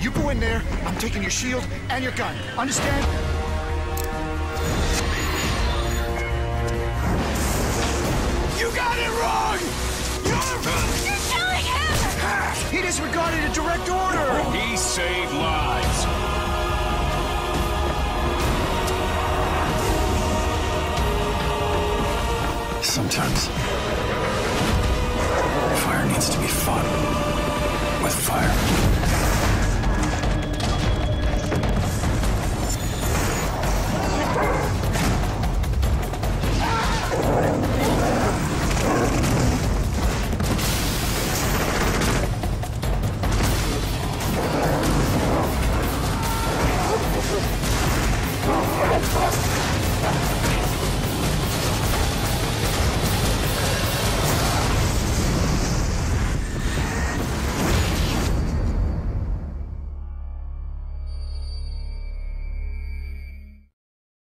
you go in there, I'm taking your shield and your gun. Understand? You got it wrong! You're... You're killing him! He disregarded a direct order! He saved lives. Sometimes